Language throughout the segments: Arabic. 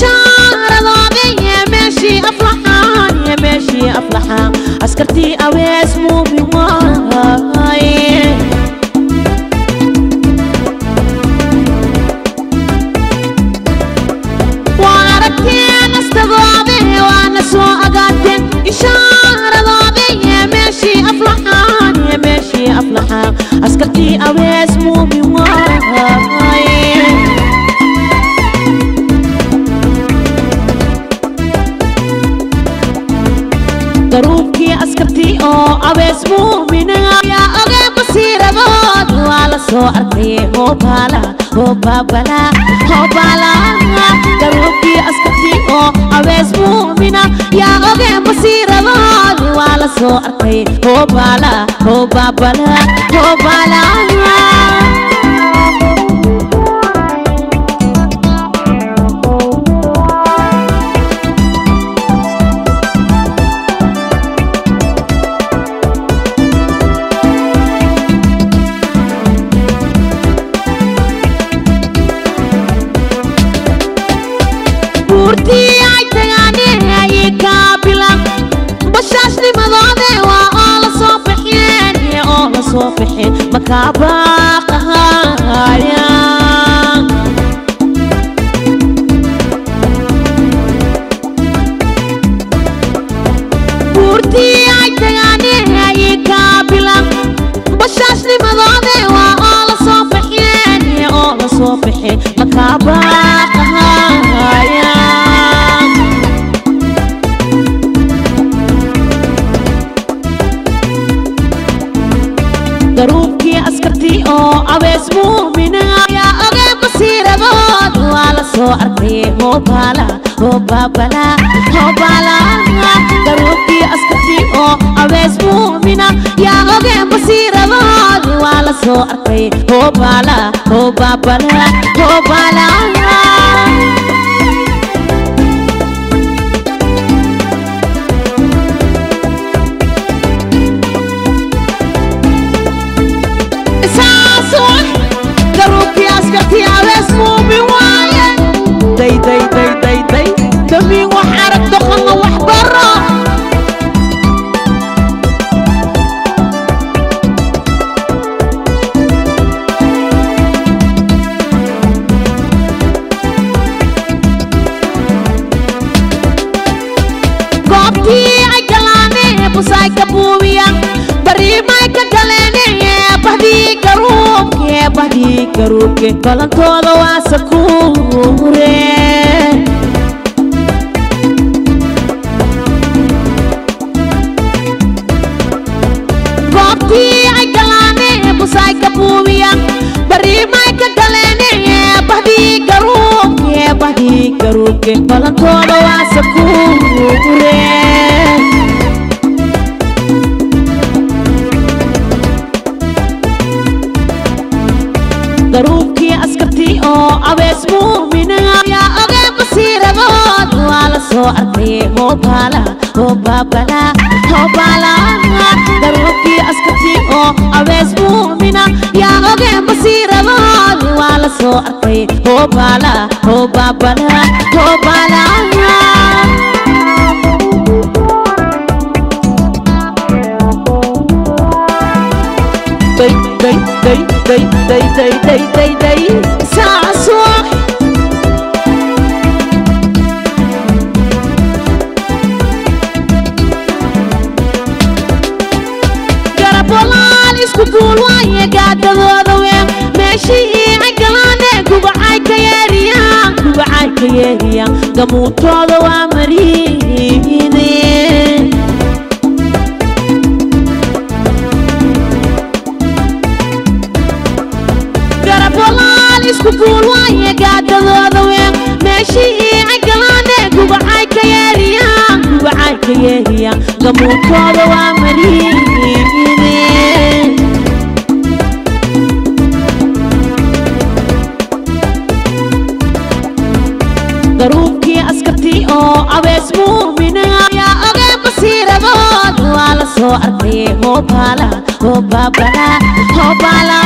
شعر ضابي يا ماشي أفلحان يا ماشي أفلحان عسكرتي أويس مو daruurkii askartii oo oh, abees muuminayaa ogeema siirabood waa la soo arkay oh, hoobaala hoobabala oh, hoobala daruurkii askartii oo abees muumina. Yaa ogeema siirabood waa la soo arkay hoobala hoobabala hoobala كباق هاريا بورتي عيتياني هاي كابلا بشاش لمضاني وآل صبحي يعني آل صبحي مكابا garuubkii askartii oo abees muumina yaa oge basiiradood waa la soo arkay hoobala hoobabala hoobala garuubkii askartii oo abees muumina yaa oge basiiradood waa la soo arkay hoobala hoobabala hoobala تمي وحرك دخلنا وحبرة. قابتي عجلاني بسايك بويا بري مايك قلاني بهدي كروك بهدي كروك قلن طول bi ay kalane bu say bari mai kadalene bahdi garuk ye bahdi garuk ke palan to bawa ke o awes mu'mina ya age pasirabo wala so arte ho bala ho ho bala oo abees muumina yaa oge basiiradood waa la soo arkay hoobala hoobabala hoobala day day day day day day day day day garabolaal yeeriyaan gamuutooda waa mariine abees muumina yaa ogeen basiirabood waa la soo arkay hoobaala hoobaabala hoobaala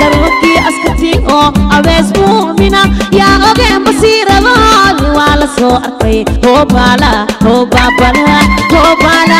garoogii askatii oo abees muumina yaa ogeen basiirabood waa la soo arkay hoobaala hoobaabala hoobaala